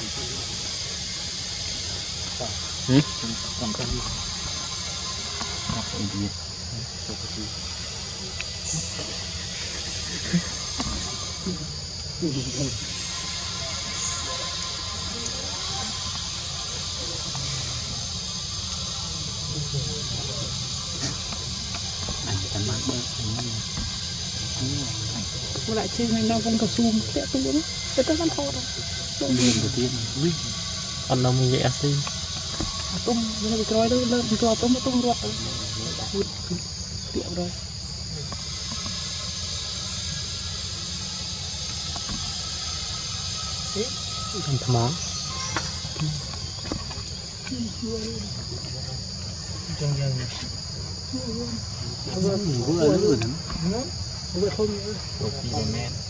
Hmm? Sampai di apa ini? Seperti anh ta mang bớt mà lại trên này đang con cà sum tẹt tôi nữa tôi tất cả rồi Nguyên đầu tiên Ui, còn đâu mình vậy xí tung nó bị coi đó lên bị coi tung nó tung ruột rồi. Tiệm rồi. Thầm thầm món vừa lửa lắm nó bị không nữa. Một km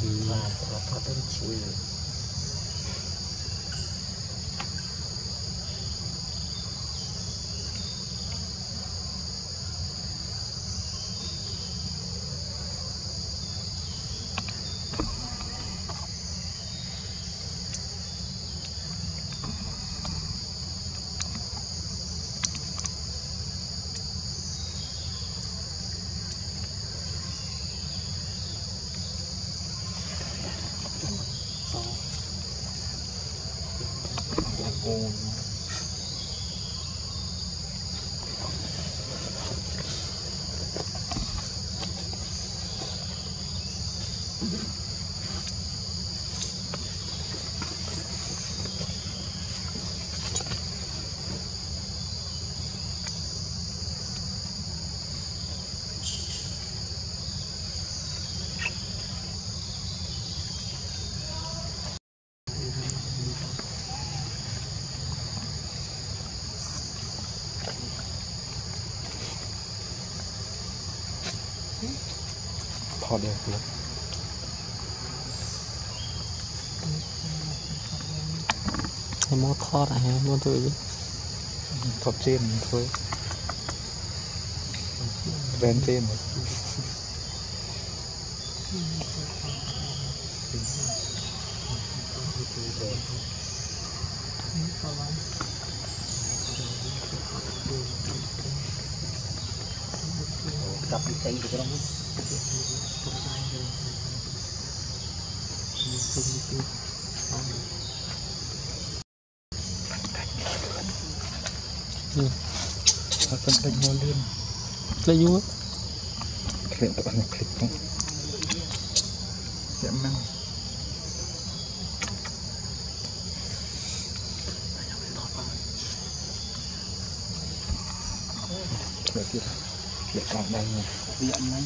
Bunga. 오. Thọ đẹp lắm hay mua thoát à hay mua tôi chứ Thọ trên thôi. Ren trên. Rồi cặp đi tay của nó Akan klik molin lấy vô Klik tak banyak klik không, Siap memang Klik kira Klik kat dalam Lihat main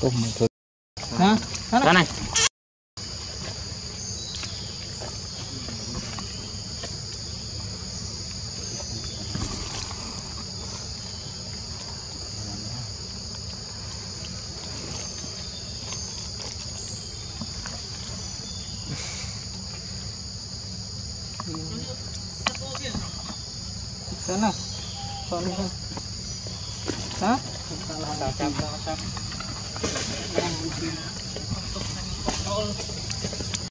Tôm mình hả? Cái này sana. Sana. Ha? Salah. ada cabang-cabang.